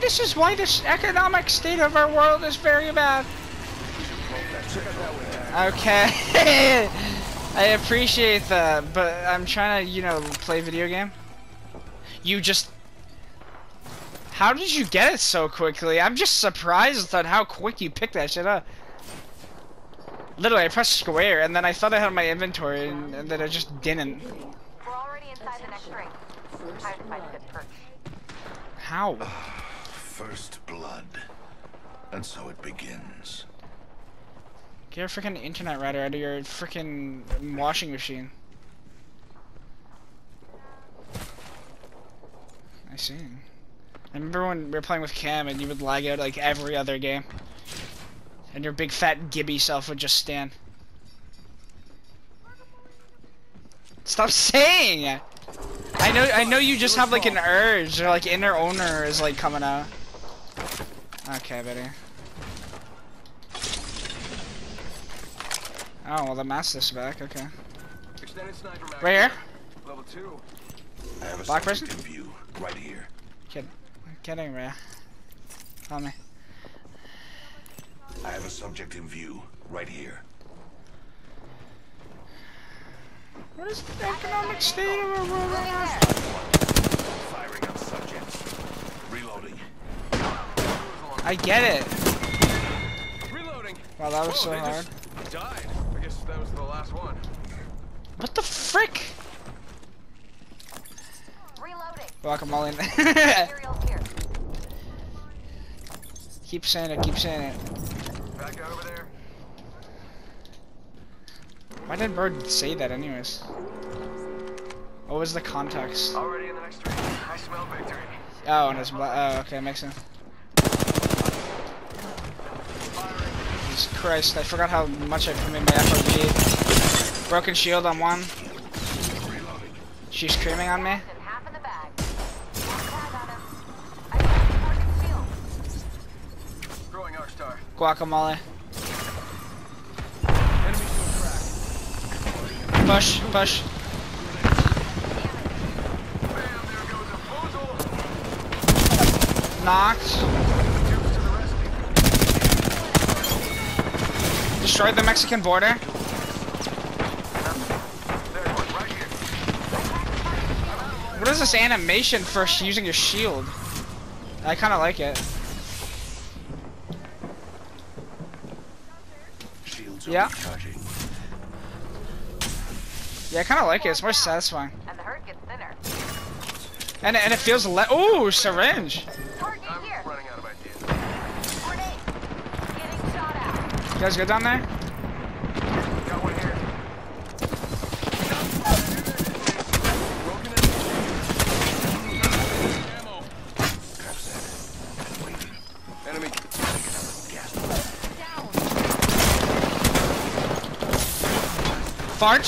and this is why this economic state of our world is very bad. Okay. I appreciate that, but I'm trying to, you know, play video game. You just... How did you get it so quickly? I'm just surprised at how quick you picked that shit up. Literally, I pressed square, and then I thought I had my inventory, and, and then I just didn't. We're already inside the next ring. Time to find a good perch. How? First blood. And so it begins. Get your freaking internet router out of your freaking washing machine. I see. I remember when we were playing with Cam and you would lag out like every other game. And your big fat Gibby self would just stand. Stop saying! I know I know you just have like an urge or like inner owner is like coming out. Okay, buddy. Oh, well the master's back, okay. Extended sniper. Right here? Level two. I have a Black subject person? in view, right here. Kid. Kidding, Rhea. Tell me. I have a subject in view, right here. What is the economic state of our world right now? Firing on subjects. Reloading. I get it. Reloading. Wow, that was Whoa, so they hard. just died. I guess that was the last one. What the frick? Reloading. Guacamole. Materials here. keep saying it, keep saying it. Back over there. Why did Bird say that anyways? What was the context? Already in the next ring. I smell victory. Oh, and it's black. Oh, okay, makes sense. Christ, I forgot how much I put in my FOV. Broken shield on one. She's screaming on me. And half in the bag. Tag on him. I got the target shield. Growing arc star. Guacamole. Enemy shield cracked. Push, push. Bam, there goes a boozle. Knocked. Dukes to the rescue. Destroyed the Mexican border. There, one, right here. What is this animation for sh- using your shield? I kind of like it. Shields Yeah. Yeah, I kind of like it. It's more satisfying. And the hurt gets thinner. And, and it feels le- Ooh, syringe. You guys good down there? Got one here. Broken enemy. Ammo. Trap set. And waiting. Enemy. Gas. Down. Fart.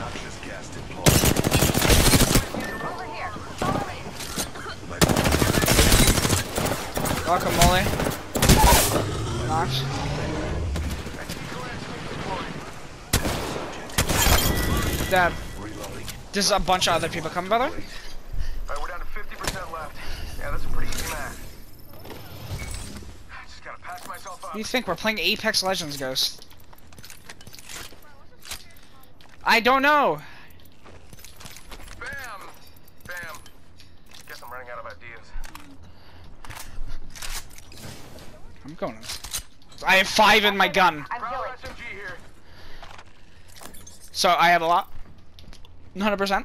Noxious gas deployed. Over here. Follow me. Guacamole. Knocked. Dad, Reloading. there's a bunch of other people coming, by the way. Alright, we're down to 50% left. Yeah, that's a pretty easy match. Just gotta patch myself up. you think? We're playing Apex Legends, Ghost. I don't know. Bam! Bam. Guess I'm running out of ideas. I'm going. I have five in my gun, I'm Prowler healing. SMG here. so I have a lot. 100%.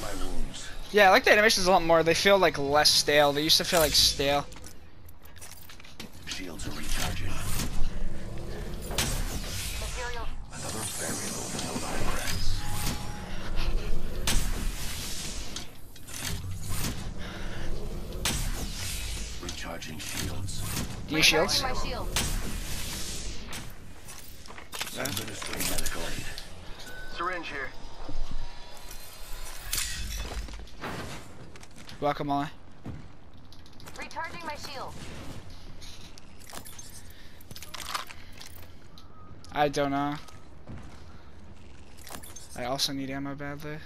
My wounds. Yeah, I like the animations a lot more. They feel like less stale. They used to feel like stale. Shields are recharging. Materials. Another very low level press. Recharging shields. Do you shields? My shield. Administering medical aid. Syringe here. Guacamole. Recharging my shield. I don't know. I also need ammo badly.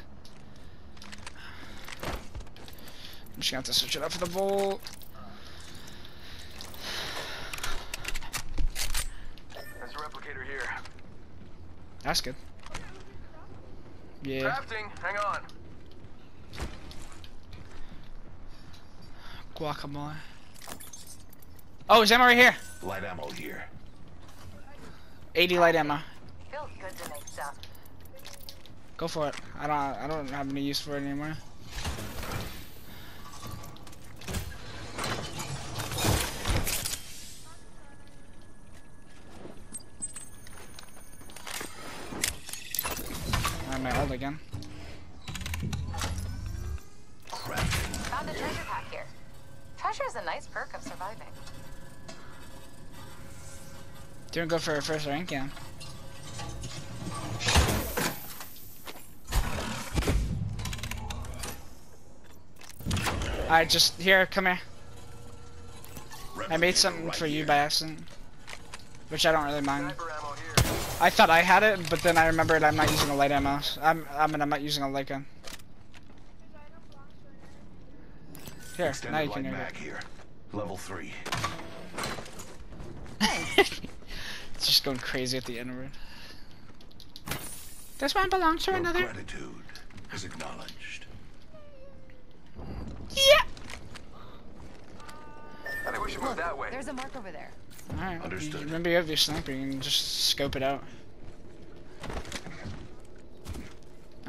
I'm just gonna have to switch it up for the bolt. There's a replicator here. That's good. Yeah. Crafting. Hang on. Guacamole. Oh, there's ammo right here. Light ammo here. 80 light ammo. Feels good to make stuff. Go for it. I don't. I don't have any use for it anymore. I'm my ult again. Found a treasure pack here. Treasure is a nice perk of surviving. Didn't go for a first rank game. Alright, just here, come here. I made something for you by accident. Which I don't really mind. Sniper ammo here. I thought I had it, but then I remembered I'm not using a light ammo. I'm I mean I'm not using a light gun. Here, now Extended you can light use mag here. Level three. it's just going crazy at the end of it. This one belongs to Your another. gratitude is acknowledged. Yeah. I think we should move that way. There's a mark over there. Alright. Understood. You, remember you have your sniper, you can just scope it out.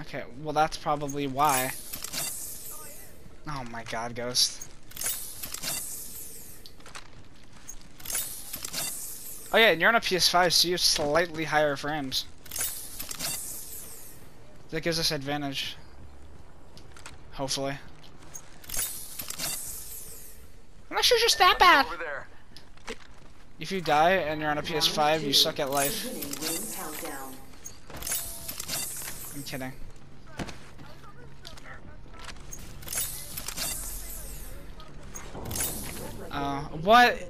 Okay, well that's probably why. Oh my god, Ghost. Oh yeah, and you're on a PS5, so you have slightly higher frames. That gives us advantage. Hopefully. Unless you're just that bad. If you die and you're on a PS5, you suck at life. Beginning ring countdown. I'm kidding. Uh, what?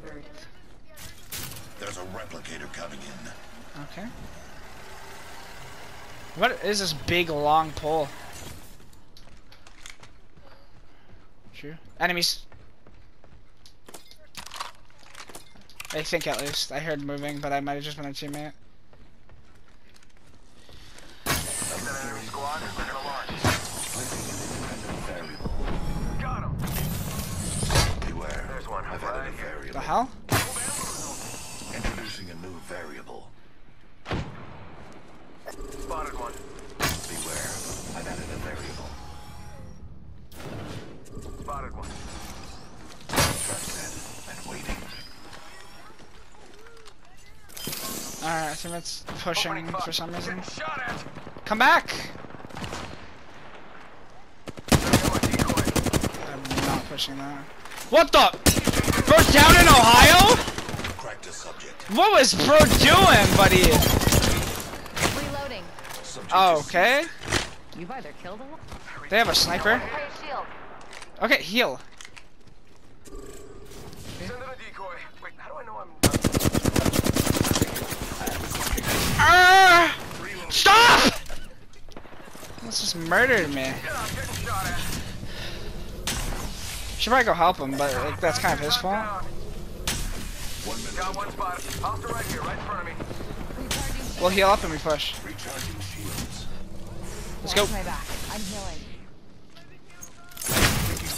There's a replicator coming in. Okay. What is this big long pole? True. Enemies. I think at least. I heard moving, but I might have just been a teammate. That's that enemy squad. We're gonna launch. Placing an independent variable. Got him. Beware. There's one I've right added a here. variable. The hell? Introducing a new variable. Spotted one. Alright, I think it's pushing Opening for some reason. Shot at. Come back! Setting up my decoy. I'm not pushing that. What the? Bro's down in Ohio? Cracked a subject. What was bro doing, buddy? Reloading. Oh, okay. You've either killed him. They have a sniper. Okay, heal. Send in a decoy. Wait, how do I know I'm... Ah! Stop! This just murdered me. Yeah, I'm getting shot at. Should probably go help him, but like, that's kind of his fault. Down. One minute. Got one spot. Hostile right here, right in front of me. Recharging We'll heal up and we push. Let's go. Watch my back. I'm healing.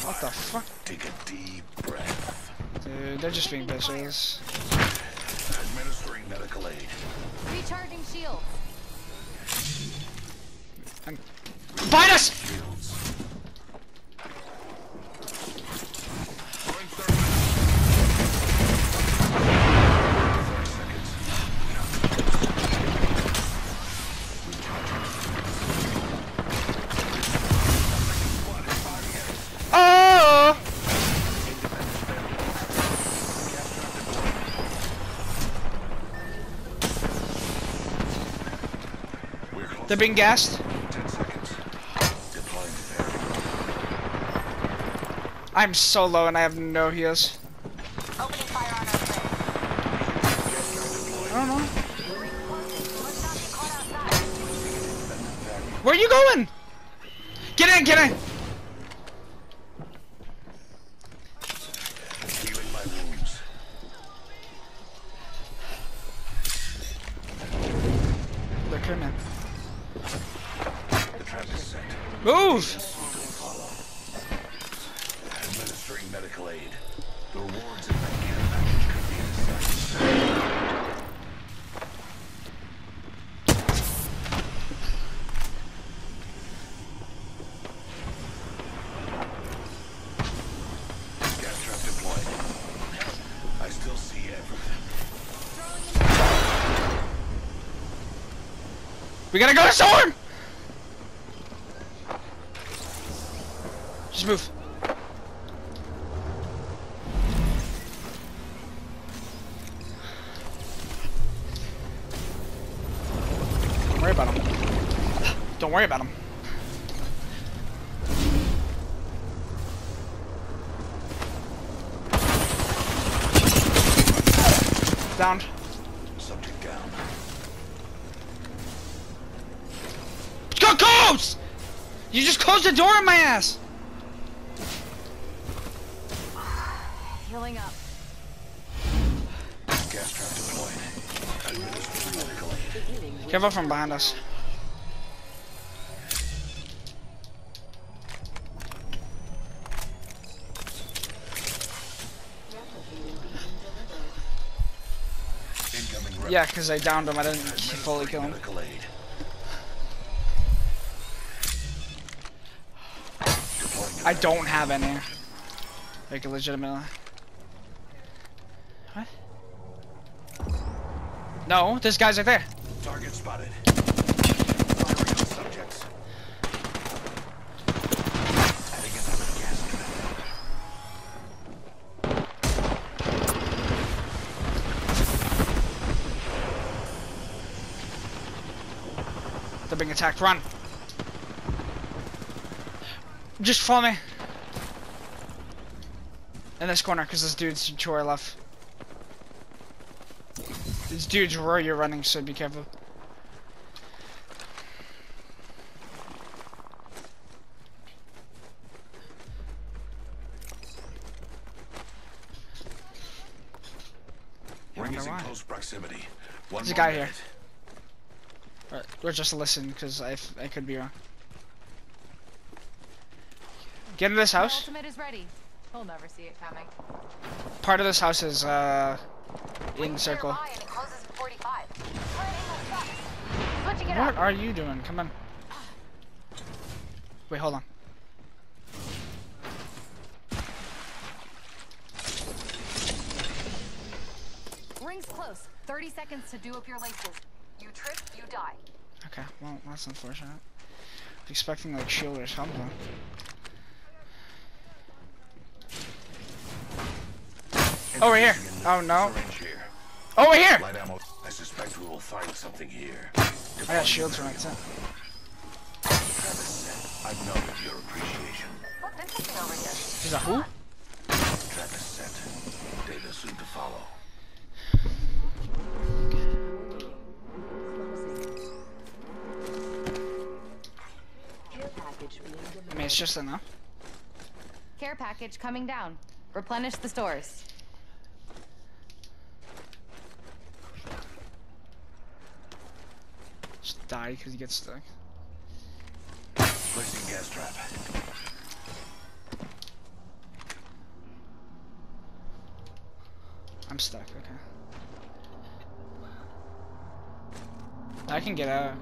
What the fuck? Take a deep breath. Dude, they're just being bitches. Administering medical aid. Recharging shield. Fight us! They're being gassed. I'm so low and I have no heals. I don't know. Where are you going? Get in, get in! Move! Administering medical aid. The rewards in that care package could be assessed. Gas trap deployed. I still see everything. We gotta go to storm! Just move. Don't worry about him. Don't worry about him. Down. Subject down. Go close! You just closed the door on my ass! Healing up. Gas trap deployed. Careful from behind us. Yeah, because I downed him. I didn't fully kill him. I don't have any. Like, legitimately. What? No, this guy's right there. Target spotted. Subjects. Adding another gas trap. They're being attacked. Run. Just follow me. In this corner, because this dude's to our left. This dude's where you're running, so be careful. Yeah, I Ring is in close proximity. One There's a more guy here. minute. Or, or just listen, because I, I could be wrong. Get in this My house. ultimate is ready. He'll never see it coming. Part of this house is uh in Rings circle. What are you doing? Come on. Wait, hold on. Rings close. 30 seconds to do up your laces. You trip, you die. Okay, well that's unfortunate. Expecting like shield or something. Oh, Over here. Oh, no. syringe here. Oh, Over here! Light ammo. I suspect we will find something here. I got shields right there. Travis said, I've noted your appreciation. What's interesting over here? He's a who? Travis sent. Data soon to follow. I mean, it's just enough. Care package coming down. Replenish the stores. Die because he gets stuck. Placing gas trap. I'm stuck, okay. I can get out.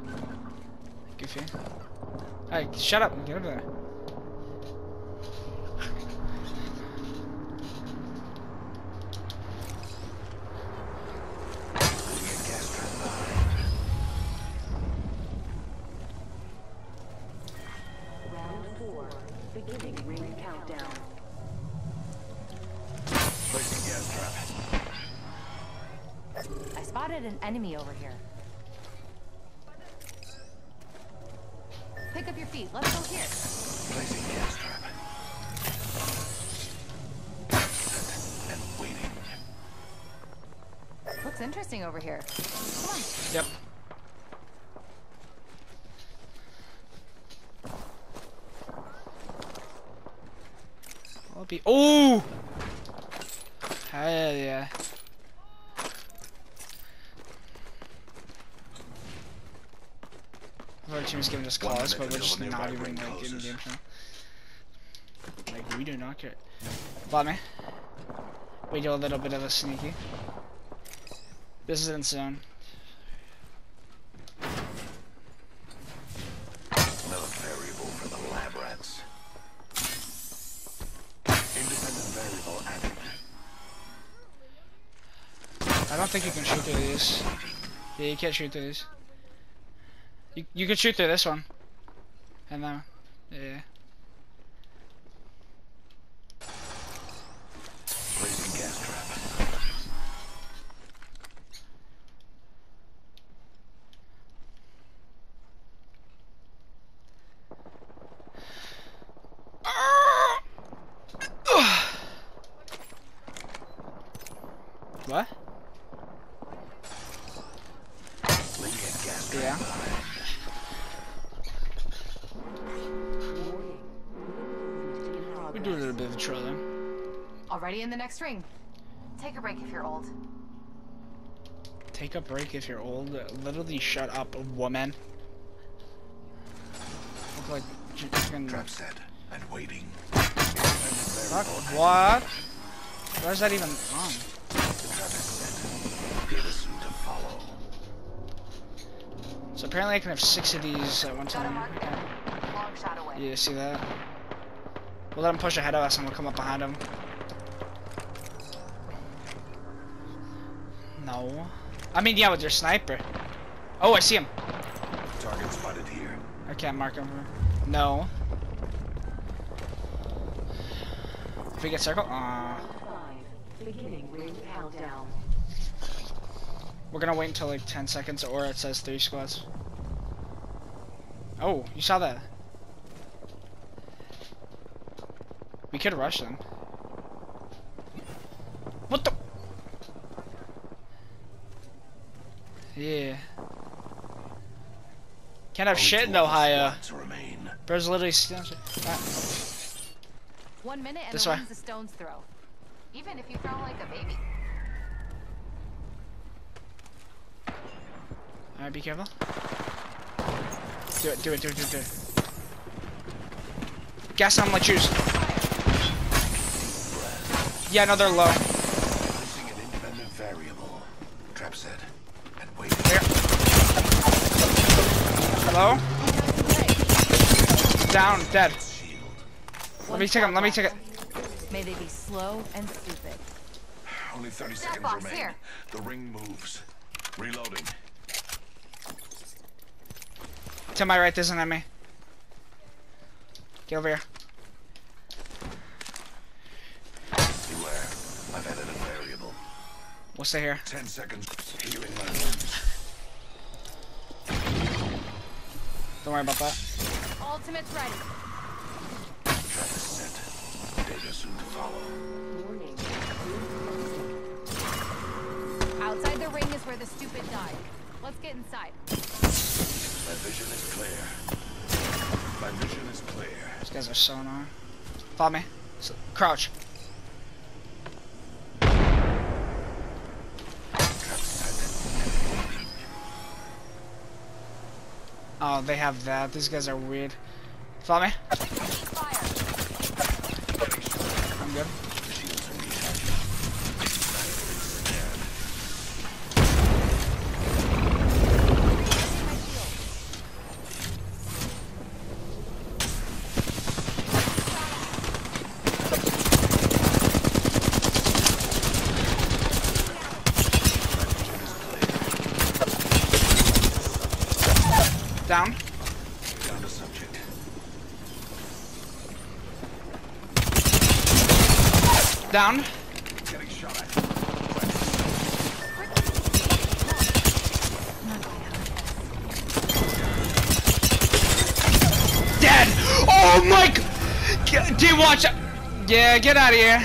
Goofy. Hey, shut up. And get over there. Spotted an enemy over here. Pick up your feet. Let's go here. Placing gas trap. And waiting. Looks interesting over here. Come on. Yep. I'll be. Oh! Hell yeah. I've team is giving us One calls, but we're just not even ring like in game show. Like we do not care. Follow me. We do a little bit of a sneaky. This is in zone. Another variable for the lab rats. Independent variable added. I don't think you can shoot through these. Yeah, you can't shoot through these. You you can shoot through this one. And then yeah. Placing gas trap. What? Laying a gas trap. Yeah. We do a little bit of trolling. Already in the next ring. Take a break if you're old. Take a break if you're old. Literally shut up, woman. Look like j- fucking- Trap set and waiting. Fuck, what? Why is that even on? The trap is set. Data soon to follow. So apparently I can have six of these at one time. Okay. Long shot away. Yeah, see that? We'll let him push ahead of us and we'll come up behind him. No. I mean, yeah, with your sniper. Oh, I see him. Target spotted here. I can't mark him. No. If we get circle, uh, Five. Beginning ring countdown. we're gonna wait until like 10 seconds or it says three squads. Oh, you saw that. We could rush them. What the? Yeah. Can't have Only shit two in other Ohio. squads. Bro's literally still. Ah, One minute and This way. a stone's throw. Even if you throw like a baby. Alright, be careful. Do it, do it, do it, do it, do it. Gas on, let's choose. Yeah, no, they're low. Placing an independent variable. Trap set and waiting. There. Hello? Down, dead. Shield. Let me take him, let me take it. May they be slow and stupid. Only 30 seconds box remain. here. The ring moves. Reloading. To my right, there's an enemy. Get over here. We'll stay here. 10 seconds. Healing my wounds. Don't worry about that. Ultimate's ready. Trap is set. Data soon to follow. Warning. Outside the ring is where the stupid died. Let's get inside. My vision is clear. My vision is clear. These guys are so annoying. Follow me. S crouch. Trap set and waiting. Oh, they have that. These guys are weird. Follow me. Fire. I'm good. Shields are recharging. My shield. Down. Down to subject. Down. Getting shot at. Dead. Oh my. g- Dude, watch. out. Yeah, get out of here.